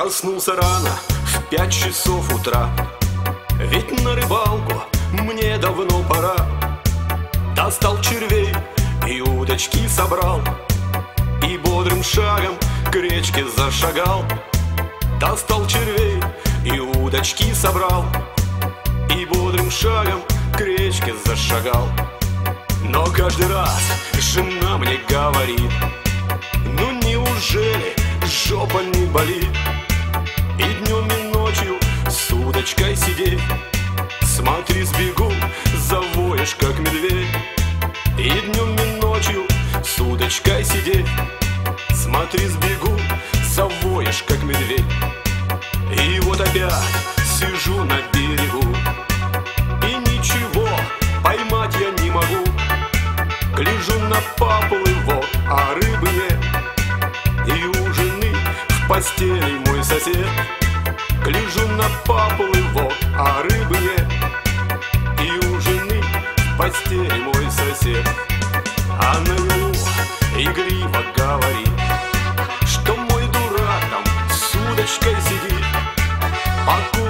Проснулся рано, в пять часов утра. Ведь на рыбалку мне давно пора. Достал червей и удочки собрал. И бодрым шагом к речке зашагал. Достал червей и удочки собрал. И бодрым шагом к речке зашагал. Но каждый раз жена мне говорит Ну неужели жопа не болит? Сбегу, завоешь, как медведь. И вот опять сижу на берегу. И ничего поймать я не могу. Гляжу на поплывок, а рыбы нет. И у жены в постели мой сосед. Гляжу на поплывок, а рыбы нет. И у жены в постели мой сосед. А на игриво говорит 黄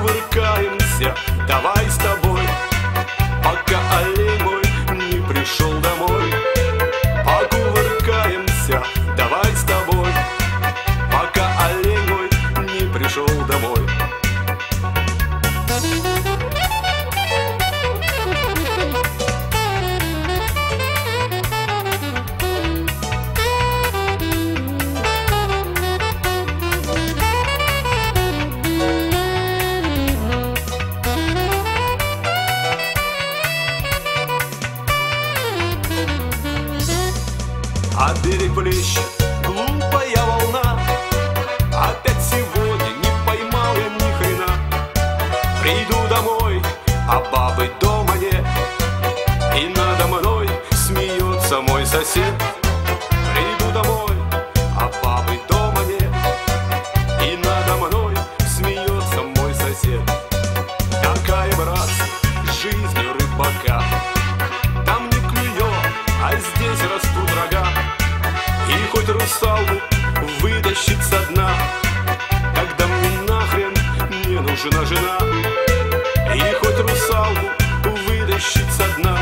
А берег плещет глупая волна. Опять сегодня не поймал я ни хрена. Приду домой, а бабы дома нет. И надо мной смеется мой сосед. Приду домой, а бабы дома нет. И надо мной смеется мой сосед. Такая, братцы, жизнь рыбака вытащит со дна. Когда мне нахрен не нужна жена И хоть русалку вытащит со дна.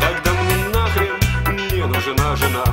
Когда мне нахрен не нужна жена.